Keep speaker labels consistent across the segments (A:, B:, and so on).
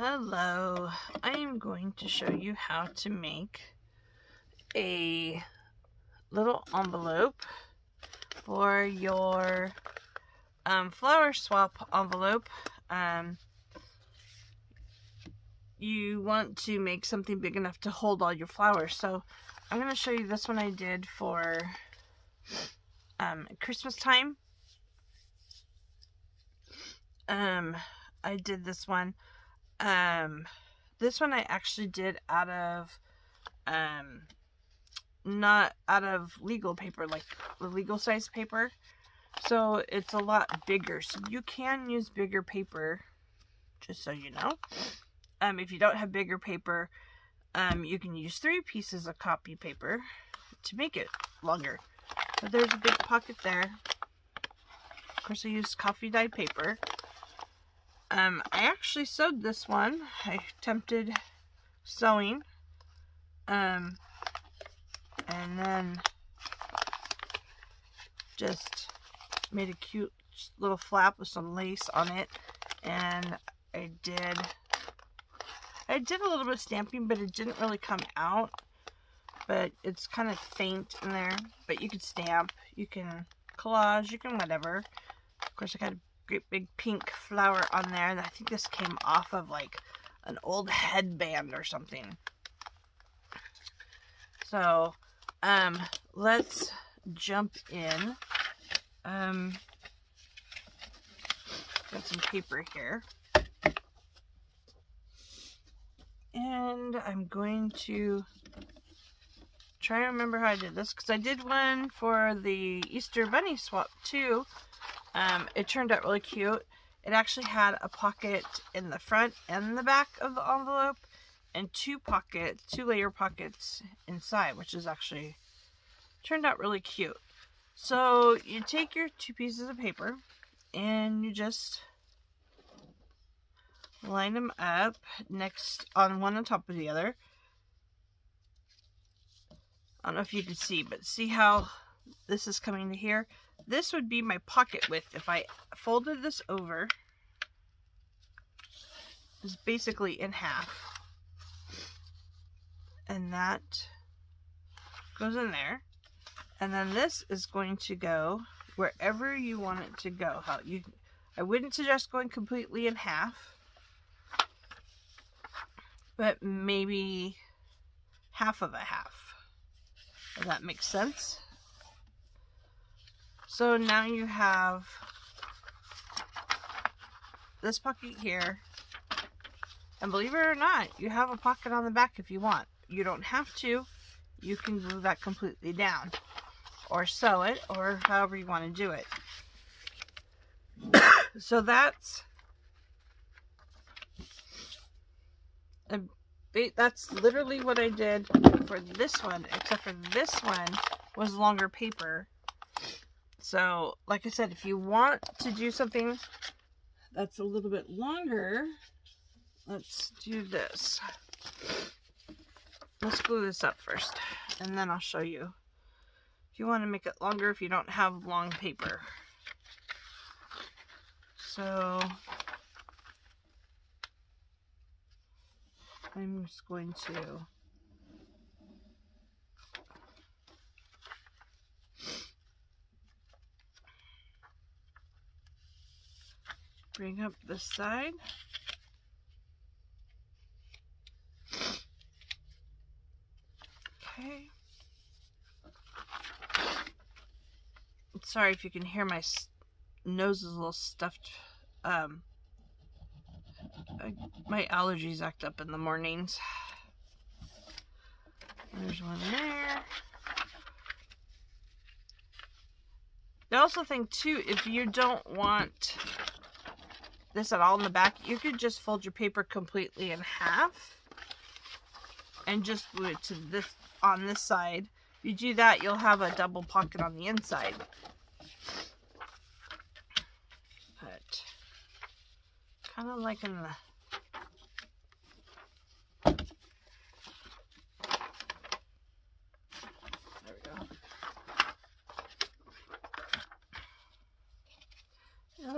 A: Hello, I am going to show you how to make a little envelope for your um, flower swap envelope. Um, you want to make something big enough to hold all your flowers. So I'm going to show you this one I did for um, Christmas time. Um, I did this one um, this one I actually did out of, um, not out of legal paper, like the legal size paper. So it's a lot bigger. So you can use bigger paper, just so you know. Um, if you don't have bigger paper, um, you can use three pieces of copy paper to make it longer. But there's a big pocket there. Of course, I used coffee dyed paper. Um, I actually sewed this one. I attempted sewing. Um, and then just made a cute little flap with some lace on it. And I did, I did a little bit of stamping, but it didn't really come out. But it's kind of faint in there. But you can stamp, you can collage, you can whatever. Of course, I got a great big pink flower on there. And I think this came off of like an old headband or something. So, um, let's jump in. Um, got some paper here. And I'm going to try to remember how I did this because I did one for the Easter Bunny swap too um, it turned out really cute. It actually had a pocket in the front and the back of the envelope and two pockets, two layer pockets inside, which is actually turned out really cute. So you take your two pieces of paper and you just line them up next on one on top of the other. I don't know if you can see, but see how this is coming to here? This would be my pocket width if I folded this over. Is basically in half. And that goes in there. And then this is going to go wherever you want it to go. How you I wouldn't suggest going completely in half. But maybe half of a half. If that makes sense. So now you have this pocket here. And believe it or not, you have a pocket on the back if you want. You don't have to. You can glue that completely down. Or sew it, or however you want to do it. so that's... That's literally what I did for this one, except for this one was longer paper so, like I said, if you want to do something that's a little bit longer, let's do this. Let's glue this up first, and then I'll show you. If you want to make it longer, if you don't have long paper. So, I'm just going to bring up the side. Okay. Sorry if you can hear my nose is a little stuffed. Um, I, my allergies act up in the mornings. There's one there. I also think too, if you don't want this at all in the back, you could just fold your paper completely in half and just glue it to this on this side. If you do that, you'll have a double pocket on the inside. But kind of like in the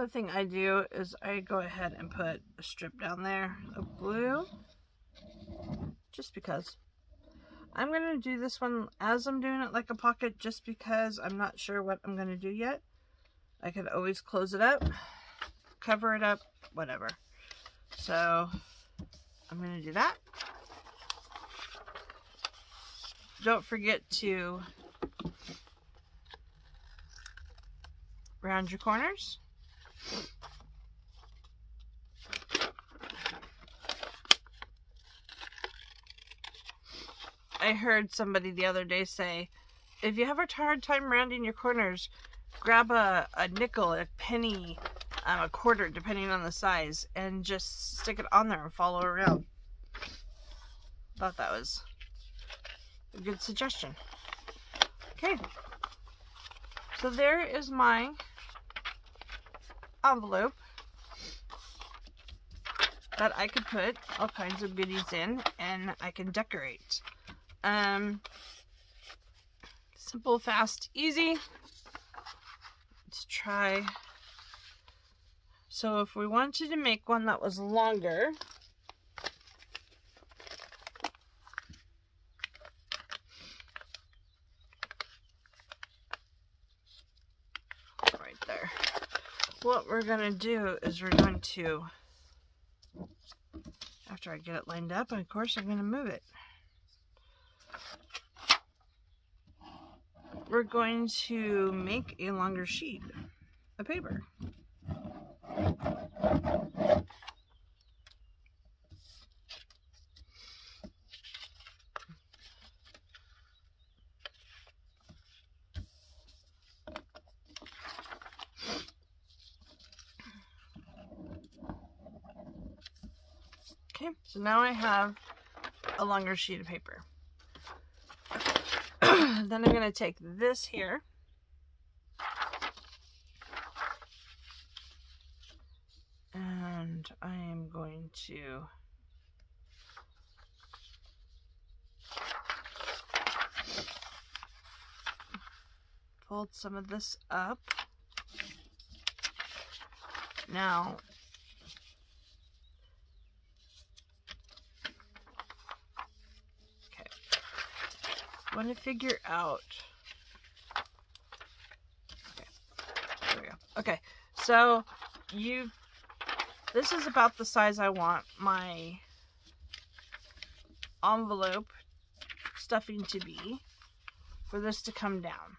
A: other thing I do is I go ahead and put a strip down there of glue. Just because. I'm going to do this one as I'm doing it like a pocket just because I'm not sure what I'm going to do yet. I could always close it up, cover it up, whatever. So I'm going to do that. Don't forget to round your corners. I heard somebody the other day say, if you have a hard time rounding your corners, grab a, a nickel, a penny, um, a quarter, depending on the size, and just stick it on there and follow around. Thought that was a good suggestion. Okay. So there is my envelope that I could put all kinds of goodies in and I can decorate. Um, simple, fast, easy. Let's try. So if we wanted to make one that was longer, right there. What we're going to do is we're going to, after I get it lined up, of course I'm going to move it. We're going to make a longer sheet of paper. Okay, so now I have a longer sheet of paper. then I'm going to take this here. And I am going to fold some of this up. Now, want to figure out. Okay, there we go. Okay, so you, this is about the size I want my envelope stuffing to be for this to come down.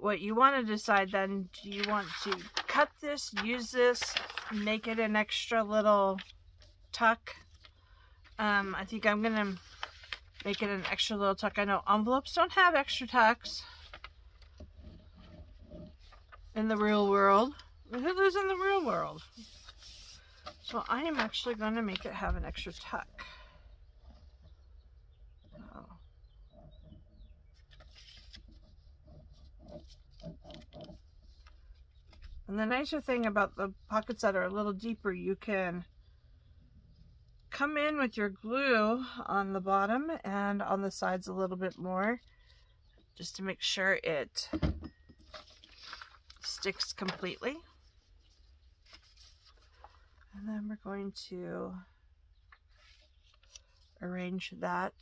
A: What you want to decide then, do you want to cut this, use this, make it an extra little tuck? Um, I think I'm going to make it an extra little tuck. I know envelopes don't have extra tucks in the real world. Who lives in the real world? So I am actually going to make it have an extra tuck. Oh. And the nicer thing about the pockets that are a little deeper, you can come in with your glue on the bottom and on the sides a little bit more just to make sure it sticks completely. And then we're going to arrange that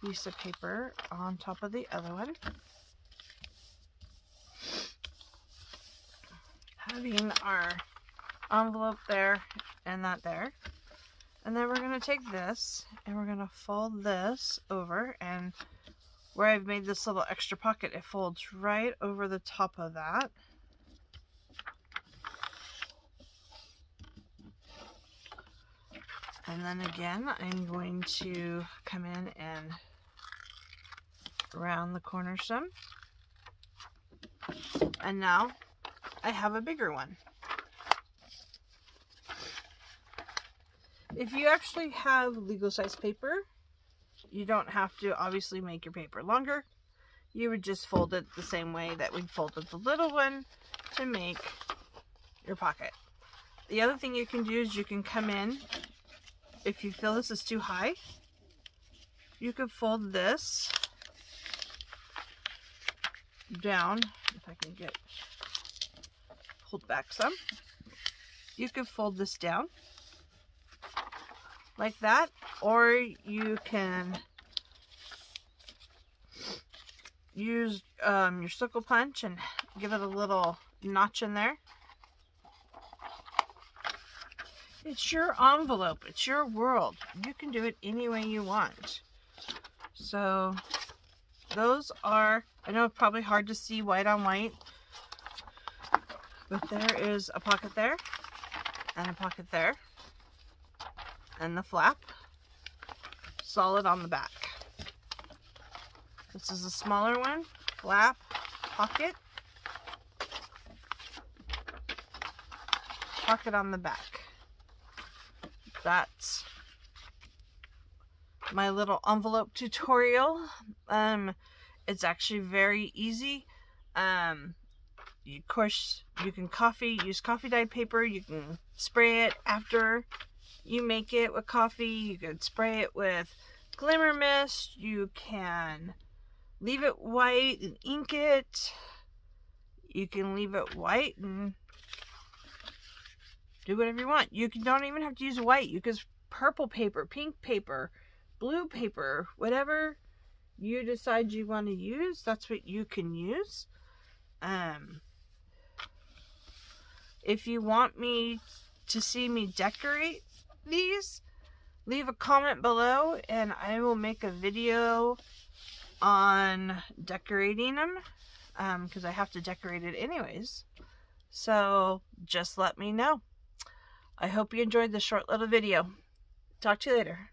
A: piece of paper on top of the other one. Having our envelope there and that there. And then we're going to take this and we're going to fold this over and where I've made this little extra pocket, it folds right over the top of that. And then again, I'm going to come in and round the corner some. And now I have a bigger one. If you actually have legal size paper, you don't have to obviously make your paper longer. You would just fold it the same way that we folded the little one to make your pocket. The other thing you can do is you can come in, if you feel this is too high, you can fold this down, if I can get, pulled back some. You can fold this down like that, or you can use um, your circle punch and give it a little notch in there. It's your envelope. It's your world. You can do it any way you want. So those are, I know it's probably hard to see white on white, but there is a pocket there and a pocket there and the flap solid on the back. This is a smaller one, flap, pocket, pocket on the back. That's my little envelope tutorial. Um, it's actually very easy. Um, of course, you can coffee, use coffee dyed paper. You can spray it after you make it with coffee. You can spray it with glimmer mist. You can leave it white and ink it. You can leave it white and do whatever you want. You can, don't even have to use white. You can use purple paper, pink paper, blue paper, whatever you decide you want to use, that's what you can use. Um, if you want me to see me decorate these, leave a comment below and I will make a video on decorating them because um, I have to decorate it anyways. So just let me know. I hope you enjoyed this short little video. Talk to you later.